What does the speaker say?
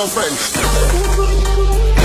no friends.